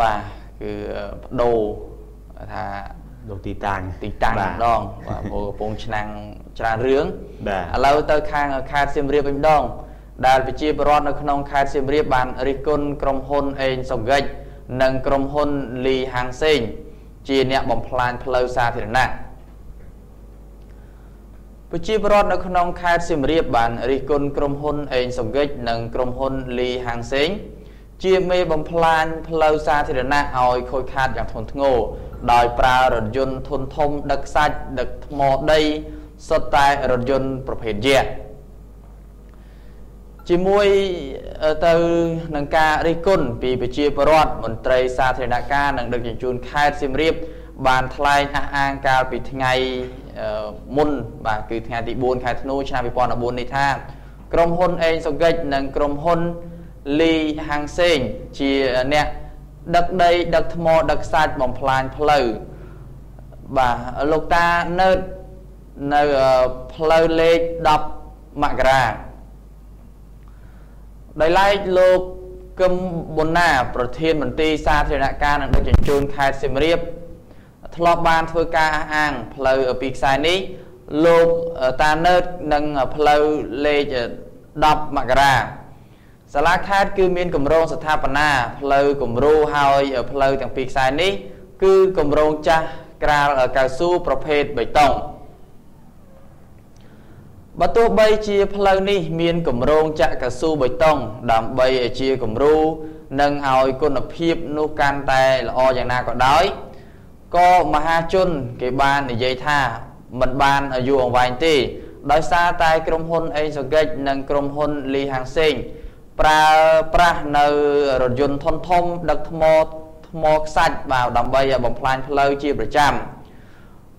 បាទគឺបដូរថាដូរទីតាំងទីតាំងម្ដងបាទព្រោះកំពុងឆ្នាំងច្រើនរឿងបាទឥឡូវទៅខាងខេត្តសៀមរាបវិញម្ដងដែលប្រជាពលរដ្ឋនៅក្នុងខេត្តសៀមរាបបានរិះគន់ក្រុមហ៊ុនអេងសុកិចនិងក្រុមហ៊ុនលីហាងសេងជាអ្នកបំផ្លាញផ្លូវសាធារណៈប្រជាពលរដ្ឋនៅក្នុងខេត្តសៀមរាបបានរិះគន់ក្រុមហ៊ុនអេងសុកិចនិងក្រុមហ៊ុនលីហាងសេង ជាមេបំផ្លាញផ្លូវសាធារណៈឲ្យខូចខាតយ៉ាងធ្ងន់ធ្ងរដោយប្រើរថយន្តធុនធំដឹកខ្សាច់ដឹកថ្មដីសុទ្ធតែរថយន្តប្រភេទយក្សជាមួយទៅនឹងការរិះគន់ពីប្រជាពលរដ្ឋមន្ត្រីសាធារណការនិងដឹកជញ្ជូនខេត្តសៀមរាបបានថ្លែងអះអាងកាលពីថ្ងៃមុនបាទគឺថ្ងៃទី4ខែធ្នូឆ្នាំ2014នេះថា ក្រុមហ៊ុនអេងសុកិចនិងក្រុមហ៊ុន លីហាងសេងជាអ្នកដឹកដីដឹកថ្មដឹកសាច់បំផ្លាញផ្លូវបាទលោកតាណឺតនៅផ្លូវលេខ10មករាដោយឡែកលោកកឹមប៊ុនណា ប្រធានមន្ត្រីសាធារណការនិងដឹកជញ្ជូនខេត្តសៀមរាបធ្លាប់បានធ្វើការអះអាងផ្លូវពីខ្សែនេះលោកតាណឺតនិងផ្លូវលេខ10មករា សាលាខេត្តគឺមានគម្រោងស្ថាបនាផ្លូវគំរូហើយផ្លូវទាំងពីរខ្សែនេះ គឺគម្រោងចាស់ក្រាលកៅស៊ូប្រភេទបៃតងបើទោះបីជាផ្លូវនេះមានគម្រោងចាក់កៅស៊ូបៃតងដើម្បីឲ្យជាគំរូនិងឲ្យគុណភាពនោះកាន់តែល្អយ៉ាងណាក៏ដោយក៏មហាជនគេបាននិយាយថាមិនបានយូរអង្វែងទេ ដោយសារតែក្រុមហ៊ុនអេងសូកិចនិងក្រុមហ៊ុនលីហាងសេង ប្រើប្រាស់នៅរថយន្តធំធំដឹកថ្មថ្មខ្សាច់បាទដើម្បីបំផ្លាញផ្លូវជាប្រចាំ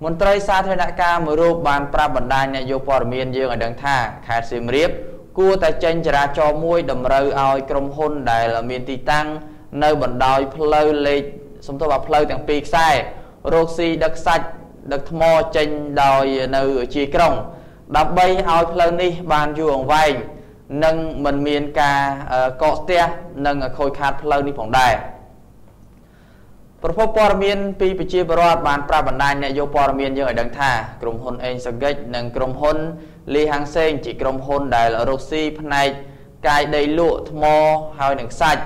មន្ត្រីសាធារណការមួយរូបបានប្រាប់បណ្ដាញអ្នកយកព័ត៌មានយើងឲ្យដឹងថាខេត្តសៀមរាបគួរតែចេញចរាចរណ៍មួយតម្រូវឲ្យក្រុមហ៊ុនដែលមានទីតាំងនៅបណ្ដោយផ្លូវលេខសំទោសថាផ្លូវទាំងពីរខ្សែរោគស៊ីដឹកសាច់ដឹកថ្មចេញដោយនៅជាក្រុង ដើម្បីឲ្យផ្លូវនេះបានយូរអង្វែង និងមិនមានការកកស្ទះនិងខូចខាតផ្លូវនេះផងដែរប្រភពព័ត៌មានពីប្រជាពលរដ្ឋបានប្រាប់បណ្ដាញអ្នកយកព័ត៌មានយើងឲ្យដឹងថាក្រុមហ៊ុនអេងសកិចនិងក្រុមហ៊ុនលីហាងសេងជាក្រុមហ៊ុនដែលរកស៊ីផ្នែកកាយដីលក់ថ្មហើយនិងខ្សាច់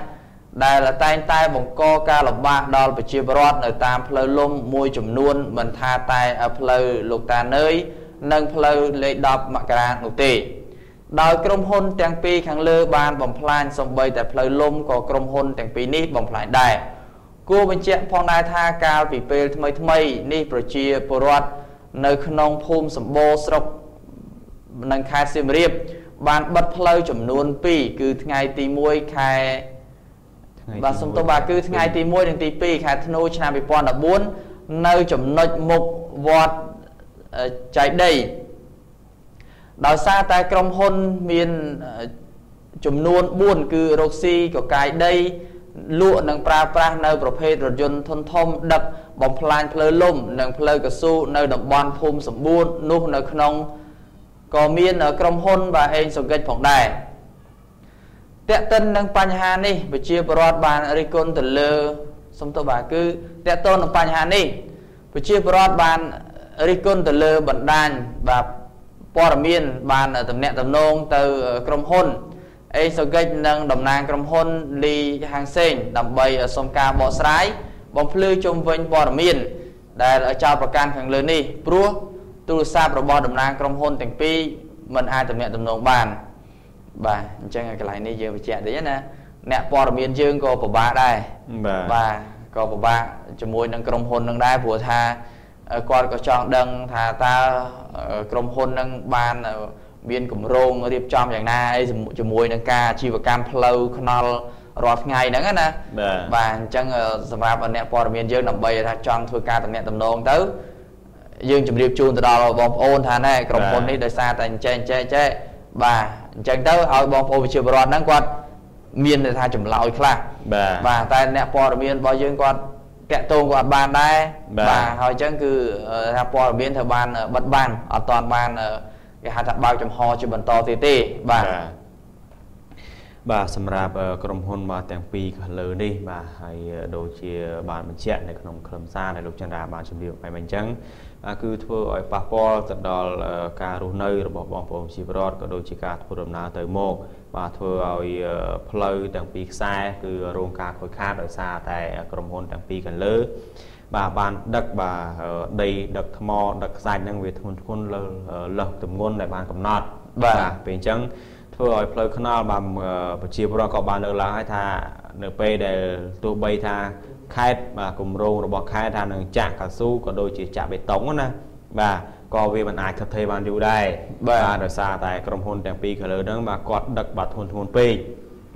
ដែលតែងតែបង្កការលំបាកដល់ប្រជាពលរដ្ឋនៅតាមផ្លូវលំមួយចំនួនមិនថាតែផ្លូវលោកតានើយនិងផ្លូវលេខ10មករានោះទេ ដោយក្រុមហ៊ុនទាំងពីរខាងលើបានបំផ្លាញសំបីតែផ្លូវលំក៏ក្រុមហ៊ុនទាំងពីរនេះបំផ្លាញដែរគួរបញ្ជាក់ផងដែរថាកាលពីពេលថ្មីថ្មីនេះប្រជាពលរដ្ឋនៅក្នុងភូមិសម្បូរស្រុកនៅខេត្តសៀមរាប បានបិទផ្លូវចំនួន2គឺថ្ងៃទី1ខែបាទសំទោសបាទគឺថ្ងៃទី1និងទី2ខែធ្នូឆ្នាំ2014នៅចំណុចមុខវត្តចៃដី ដោយសារតែក្រុមហ៊ុនមានចំនួន4គឺរកស៊ីកកាយដីលក់និងប្រើប្រាស់នៅប្រភេទរថយន្តធុនធំដឹកបំផ្លាញផ្លូវលំ និងផ្លូវកស៊ូនៅតំបន់ភូមិសម្បួននោះនៅក្នុងក៏មានក្រុមហ៊ុនបាទអេងសង្កេតផងដែរតេតិននឹងបញ្ហានេះប្រជាពលរដ្ឋបានរិះគន់ទៅលើសំទោសបាទគឺតេតននឹងបញ្ហានេះប្រជាពលរដ្ឋបានរិះគន់ទៅលើបណ្ដាញបាទ ព័ត៌មានបានតំណាក់តំណងទៅក្រុមហ៊ុនអេសូកិចនិងតំណាងក្រុមហ៊ុនលីហាងសេងដើម្បីសុំការបកស្រាយបំភ្លឺជុំវិញព័ត៌មានដែលចោទប្រកាន់ខាងលើនេះព្រោះទូរស័ព្ទរបស់តំណាងក្រុមហ៊ុនទាំងពីរមិនអាចតំណាក់តំណងបានបាទអញ្ចឹងកន្លែងនេះយើងបញ្ជាក់តិចណាអ្នកព័ត៌មានយើងក៏ពិបាកដែរបាទបាទក៏ពិបាកជាមួយនឹងក្រុមហ៊ុននឹងដែរព្រោះថា គាត់ក៏ចង់ដឹងថាតើក្រុមហ៊ុននឹងបានមានគម្រោងរៀបចំយ៉ាងណាអីជាមួយនឹងការអាជីវកម្មផ្លូវថ្នល់រាល់ថ្ងៃហ្នឹងណាបាទអញ្ចឹងសម្រាប់អ្នកព័ត៌មានយើងដើម្បីថាចង់ធ្វើការតំណាក់តំណងទៅយើងជម្រាបជូនទៅដល់បងប្អូនថាណែក្រុមហ៊ុននេះដោយសារតែអញ្ចេះអញ្ចេះអញ្ចេះបាទអញ្ចឹងទៅឲ្យបងប្អូនវិជាបរដ្ឋហ្នឹងគាត់មានថាចម្លើយខ្លះបាទបាទតែអ្នកព័ត៌មានរបស់យើងគាត់ តាក់ទងគាត់បានដែរបាទហើយអញ្ចឹងគឺថាព័ត៌មានត្រូវបានបិទបាំងអត់ទាន់បានគេហៅថាបើកចំហជាបន្តទៀតទេបាទ បាទសម្រាប់ក្រុមហ៊ុនបាទទាំងពីរខាងលើនេះបាទហើយដូចជាបានបញ្ជាក់នៅក្នុងខ្លឹមសារដែលលោកចន្ទរាបានជម្រាបបែបអញ្ចឹងបាទគឺធ្វើឲ្យប៉ះពាល់ទៅដល់ការរស់នៅរបស់បងប្អូនជីវរដ្ឋក៏ដូចជាការធ្វើដំណើរទៅមកបាទធ្វើឲ្យផ្លូវទាំងពីរខ្សែគឺរងការខូចខាតដោយសារតែក្រុមហ៊ុនទាំងពីរខាងលើបាទបានដឹកបាទដីដឹកថ្មដឹកខ្សាច់ហ្នឹងវាធ្ងន់ធ្ងន់លើលើសទម្ងន់ដែលបានកំណត់បាទពេលអញ្ចឹង ធ្វើឲ្យផ្លូវថ្នល់បាទប្រជាពលរដ្ឋក៏បានលើកឡើងហើយថានៅពេលដែលទោះបីថាខេត្តបាទគម្រោងរបស់ខេត្តថានឹងចាក់កៅស៊ូក៏ដូចជាចាក់បេតុងណាបាទក៏វាមិនអាចថិតថេរបានយូរដែរបាទដោយសារតែក្រុមហ៊ុនទាំងពីរខាងលើហ្នឹងបាទគាត់ដឹកបាទធ្ងន់ធ្ងរពេក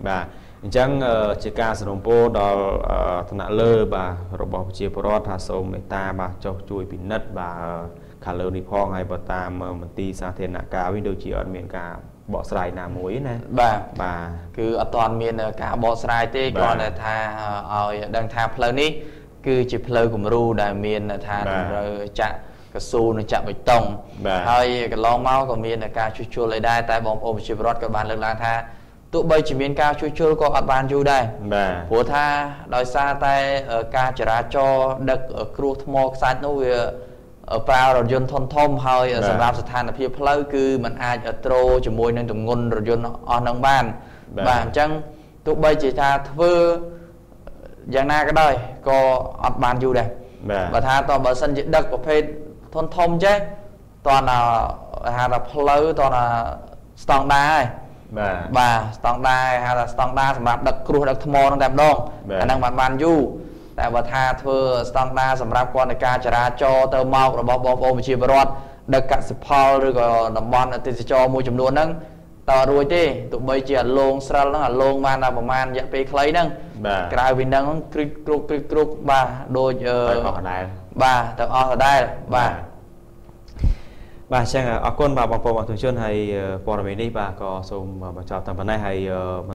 បាទអញ្ចឹងជាការសរុបពោដល់ឋានៈលើបាទរបស់ប្រជាពលរដ្ឋថាសូមមេត្តាបាទចុះជួយពិនិត្យបាទ ខាងលើនេះផងហើយបើតាមមន្ទីរសាធារណការវិញដូចជាអត់មានការបកស្រាយណាមួយណាបាទបាទគឺអត់ទាន់មានការបកស្រាយទេគ្រាន់តែថាឲ្យដឹងថាផ្លូវនេះគឺជាផ្លូវគំរូដែលមានថាត្រូវចាក់កស៊ូនិងចាក់បេតុងហើយកន្លងមកក៏មានការជួសជុលអីដែរតែបងប្អូនប្រជាពលរដ្ឋក៏បានលើកឡើងថាទោះបីជាមានការជួសជុលក៏អត់បានយូរដែរបាទព្រោះថាដោយសារតែការចរាចរណ៍ដឹកគ្រោះថ្មខ្សាច់នោះវា ប្រើរថយន្តធំធំហើយសម្រាប់ស្ថានភាពផ្លូវគឺมันអាចត្រូជាមួយនឹងទម្ងន់រថយន្តអស់នឹងបានបាទអញ្ចឹងទោះបីជាថាធ្វើយ៉ាងណាក៏ដោយក៏អត់បានយូរដែរបើថាតបើសិនជាដឹកប្រភេទធំធំចេះតើណាហៅថាផ្លូវតើណាស្តង់ដាហើយបាទបាទស្តង់ដាហៅថាស្តង់ដាសម្រាប់ដឹកគ្រោះដឹកថ្មហ្នឹងតែម្ដងអាហ្នឹងបានបានយូរ តែបើថាធ្វើស្តង់ដាសម្រាប់គាត់នៃការចរាចរទៅមករបស់បងប្អូនប្រជាពលរដ្ឋដឹកកសិផលឬក៏តំបន់ទេសចរមួយចំនួនហ្នឹងតើរួចទេទោះបីជាអាលងស្រិលហ្នឹងអាលងបានតែប្រហែលរយៈពេលខ្លីហ្នឹងក្រៅពីហ្នឹងគ្រិចគ្រុកគ្រិចគ្រុកបាទដូចអឺអស់ដែរបាទទៅអស់ដែរបាទបាទអញ្ចឹងអរគុណបាទបងប្អូនអរជនហើយព័ត៌មាននេះបាទក៏សូមបញ្ចប់តាមប៉ុណ្ណេះហើយ